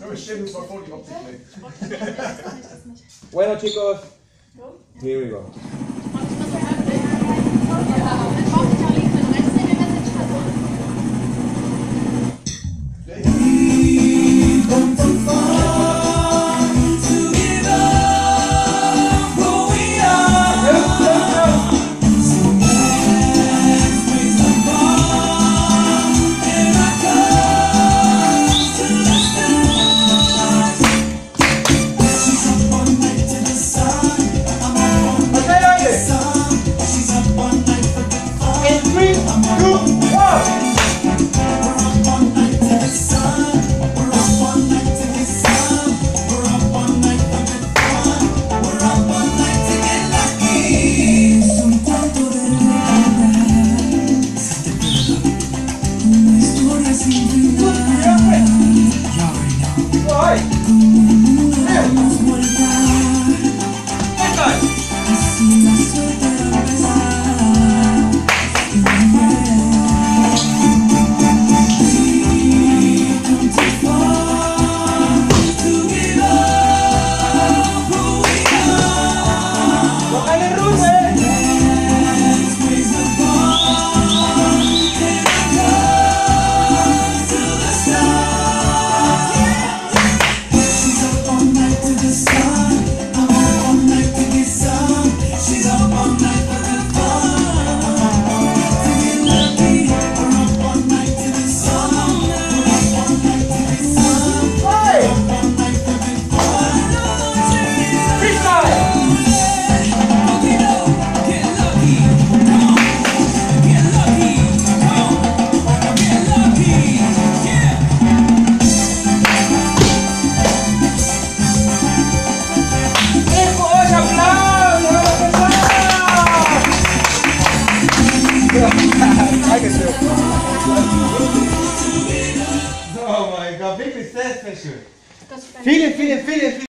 Wir stellen uns mal vor, die Optik nicht. Bueno chicos, here we go. Three, two, Dankeschön. Oh mein Gott, wirklich sehr, sehr schön. Viele, viele, viele, viele.